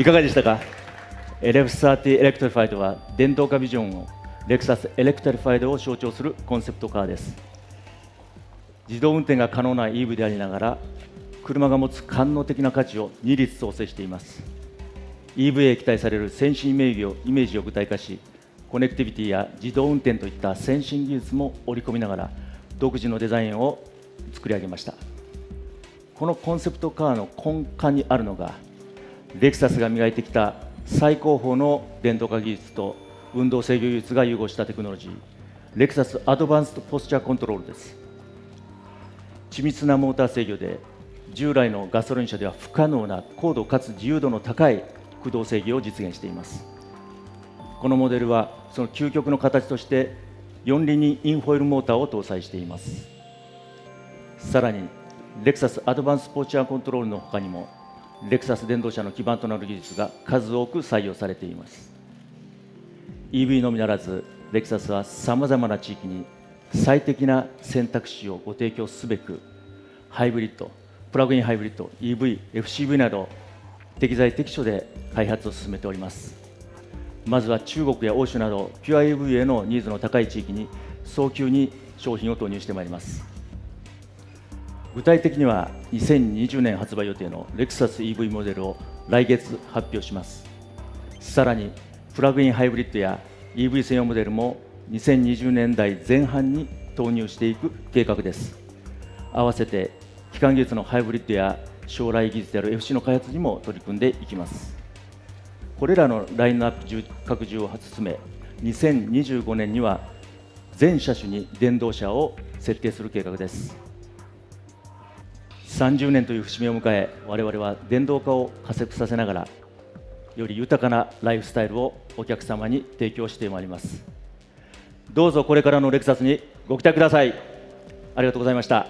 いかがでしたか？LF30 エレクトリファイドは電動化ビジョンを Lexus Electrified を象徴するコンセプトカーです。自動運転が可能な EV でありながら車が持つ官能的な価値を二律創生しています。EV へ期待される先進イメージをイメージを具体化しコネクティビティや自動運転といった先進技術も織り込みながら独自のデザインを作り上げました。このコンセプトカーの根幹にあるのがレクサスが磨いてきた最高峰の電動化技術と運動制御技術が融合したテクノロジーレクサスアドバンストポスチャーコントロールです。緻密なモーター制御で従来のガソリン車では不可能な高度かつ自由度の高い駆動制御を実現しています。このモデルはその究極の形として4輪にインフォイルモーターを搭載しています。さらにレクサスアドバンスポーチャーコントロールの他にもレクサス電動車の基盤となる技術が数多く採用されています。EV のみならずレクサスはさまざまな地域に最適な選択肢をご提供すべくハイブリッドプラグインハイブリッド EV、FCV など適材適所で開発を進めております。まずは中国や欧州などピュア EV へのニーズの高い地域に早急に商品を投入してまいります。具体的には2020年発売予定のレクサス EV モデルを来月発表します。さらにプラグインハイブリッドや EV 専用モデルも2020年代前半に投入していく計画です。合わせて基幹技術のハイブリッドや将来技術である FC の開発にも取り組んでいきます。これらのラインナップ拡充を進め2025年には全車種に電動車を設定する計画です。30年という節目を迎え我々は電動化を加速させながらより豊かなライフスタイルをお客様に提供してまいります。どうぞこれからのレクサスにご期待ください。ありがとうございました。